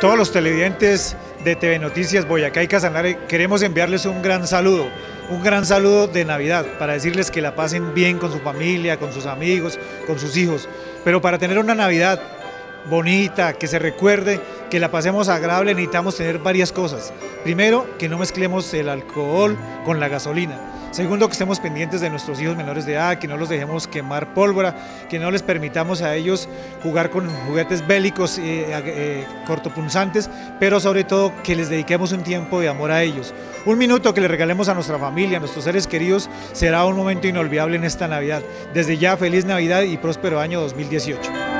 todos los televidentes de TV Noticias Boyacá y Casanare queremos enviarles un gran saludo, un gran saludo de Navidad para decirles que la pasen bien con su familia, con sus amigos, con sus hijos. Pero para tener una Navidad bonita, que se recuerde, que la pasemos agradable, necesitamos tener varias cosas. Primero, que no mezclemos el alcohol con la gasolina. Segundo, que estemos pendientes de nuestros hijos menores de edad, que no los dejemos quemar pólvora, que no les permitamos a ellos jugar con juguetes bélicos eh, eh, cortopunzantes, pero sobre todo que les dediquemos un tiempo de amor a ellos. Un minuto que le regalemos a nuestra familia, a nuestros seres queridos, será un momento inolvidable en esta Navidad. Desde ya, feliz Navidad y próspero año 2018.